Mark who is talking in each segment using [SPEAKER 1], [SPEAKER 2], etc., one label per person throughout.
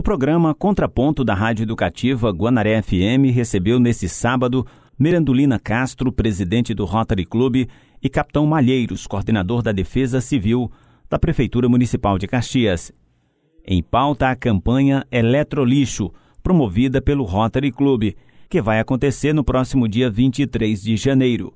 [SPEAKER 1] O programa Contraponto da Rádio Educativa Guanaré FM recebeu nesse sábado Merandulina Castro, presidente do Rotary Club, e Capitão Malheiros, coordenador da Defesa Civil da Prefeitura Municipal de Caxias. Em pauta a campanha Eletrolixo, promovida pelo Rotary Club, que vai acontecer no próximo dia 23 de janeiro.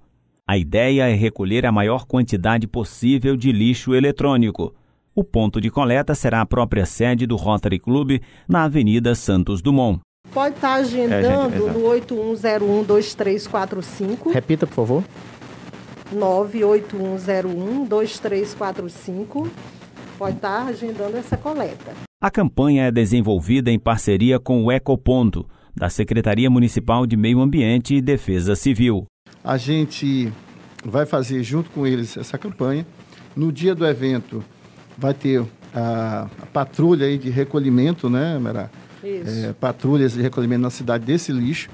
[SPEAKER 1] A ideia é recolher a maior quantidade possível de lixo eletrônico. O ponto de coleta será a própria sede do Rotary Club, na Avenida Santos Dumont.
[SPEAKER 2] Pode estar agendando é, gente, no 81012345.
[SPEAKER 3] Repita, por favor.
[SPEAKER 2] 981012345. Pode estar agendando essa coleta.
[SPEAKER 1] A campanha é desenvolvida em parceria com o Ecoponto, da Secretaria Municipal de Meio Ambiente e Defesa Civil.
[SPEAKER 4] A gente vai fazer junto com eles essa campanha. No dia do evento vai ter a, a patrulha aí de recolhimento, né, Mera? É, patrulhas de recolhimento na cidade desse lixo.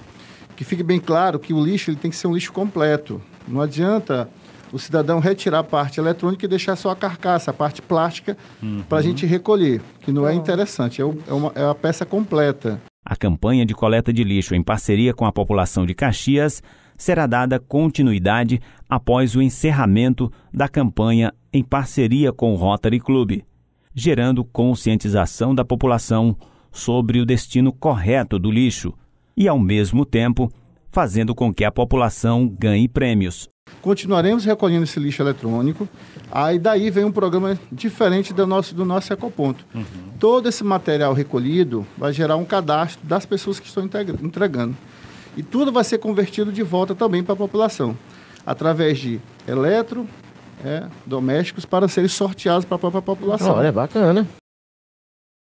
[SPEAKER 4] Que fique bem claro que o lixo ele tem que ser um lixo completo. Não adianta o cidadão retirar a parte eletrônica e deixar só a carcaça, a parte plástica, uhum. para a gente recolher, que não é interessante, é, é, uma, é a peça completa.
[SPEAKER 1] A campanha de coleta de lixo em parceria com a população de Caxias será dada continuidade após o encerramento da campanha em parceria com o Rotary Club, gerando conscientização da população sobre o destino correto do lixo e, ao mesmo tempo, fazendo com que a população ganhe prêmios.
[SPEAKER 4] Continuaremos recolhendo esse lixo eletrônico. Aí daí vem um programa diferente do nosso, do nosso Ecoponto. Uhum. Todo esse material recolhido vai gerar um cadastro das pessoas que estão entregando. E tudo vai ser convertido de volta também para a população, através de eletro, é, domésticos, para serem sorteados para a própria população.
[SPEAKER 3] Olha, bacana.